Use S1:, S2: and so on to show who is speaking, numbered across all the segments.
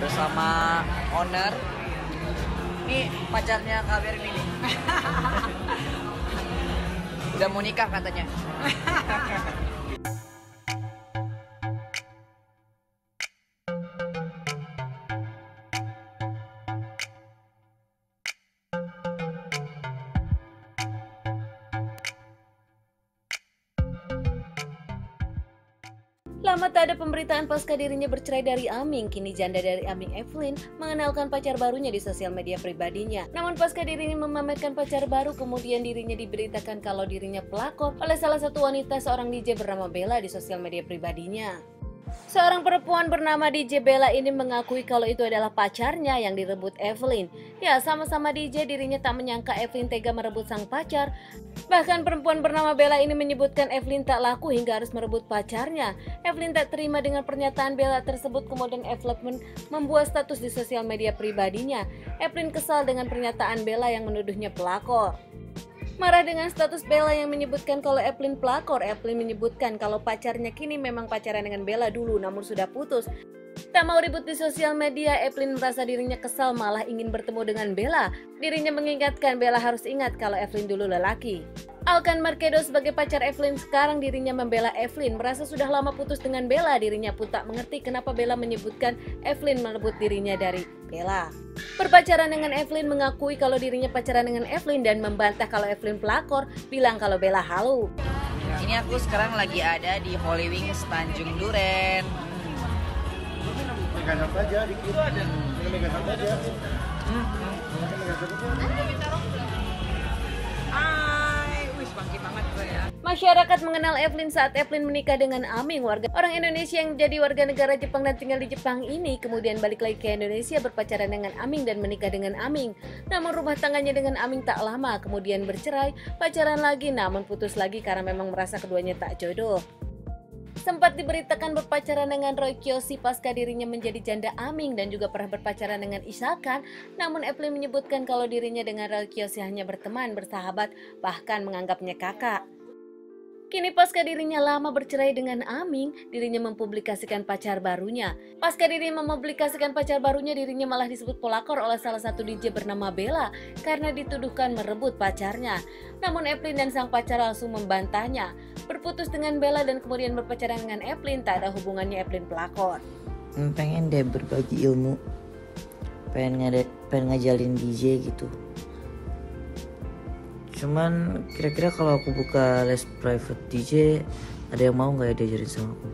S1: bersama owner. Ini pacarnya Kak Bermi nih udah mau nikah katanya
S2: Lama tak ada pemberitaan pasca dirinya bercerai dari Aming, kini janda dari Aming Evelyn mengenalkan pacar barunya di sosial media pribadinya. Namun pasca dirinya memamerkan pacar baru, kemudian dirinya diberitakan kalau dirinya pelakor oleh salah satu wanita seorang DJ bernama Bella di sosial media pribadinya. Seorang perempuan bernama DJ Bella ini mengakui kalau itu adalah pacarnya yang direbut Evelyn. Ya, sama-sama DJ dirinya tak menyangka Evelyn tega merebut sang pacar. Bahkan perempuan bernama Bella ini menyebutkan Evelyn tak laku hingga harus merebut pacarnya. Evelyn tak terima dengan pernyataan Bella tersebut kemudian Evelyn membuat status di sosial media pribadinya. Evelyn kesal dengan pernyataan Bella yang menuduhnya pelakor. Marah dengan status Bella yang menyebutkan kalau Evelyn pelakor, Evelyn menyebutkan kalau pacarnya kini memang pacaran dengan Bella dulu namun sudah putus. Tak mau ribut di sosial media, Evelyn merasa dirinya kesal malah ingin bertemu dengan Bella. Dirinya mengingatkan Bella harus ingat kalau Evelyn dulu lelaki. Alkan Markedo sebagai pacar Evelyn sekarang dirinya membela Evelyn merasa sudah lama putus dengan Bella dirinya pun tak mengerti kenapa Bella menyebutkan Evelyn merebut dirinya dari Bella. Berpacaran dengan Evelyn mengakui kalau dirinya pacaran dengan Evelyn dan membantah kalau Evelyn pelakor bilang kalau Bella halu.
S1: ini aku sekarang lagi ada di Holy Wings Tanjung Duren
S3: Megang satu aja dikit. Megang satu aja.
S1: Hmm.
S3: Megang satu aja.
S1: Hai, wis bangki banget gue ya
S2: Masyarakat mengenal Evelyn saat Evelyn menikah dengan Aming, warga orang Indonesia yang jadi warga negara Jepang dan tinggal di Jepang ini kemudian balik lagi ke Indonesia berpacaran dengan Aming dan menikah dengan Aming. Namun rumah tangganya dengan Aming tak lama, kemudian bercerai, pacaran lagi namun putus lagi karena memang merasa keduanya tak jodoh. Sempat diberitakan berpacaran dengan Roy Kiyoshi pasca dirinya menjadi janda Aming dan juga pernah berpacaran dengan Isakan, namun Evelyn menyebutkan kalau dirinya dengan Roy Kiyoshi hanya berteman, bersahabat, bahkan menganggapnya kakak. Kini pasca dirinya lama bercerai dengan Aming, dirinya mempublikasikan pacar barunya. Pasca dirinya mempublikasikan pacar barunya, dirinya malah disebut pelakor oleh salah satu DJ bernama Bella karena dituduhkan merebut pacarnya. Namun Evelyn dan sang pacar langsung membantahnya. Berputus dengan Bella dan kemudian berpacaran dengan Evelyn, tak ada hubungannya Evelyn pelakor.
S4: Hmm, pengen deh berbagi ilmu pengen ngade pengen ngajalin DJ gitu cuman kira-kira kalau aku buka les private DJ ada yang mau nggak ya diajarin sama aku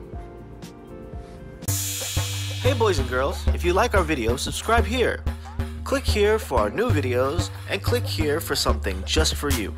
S5: Hey boys and girls, if you like our video, subscribe here. Click here for our new videos and click here for something just for you.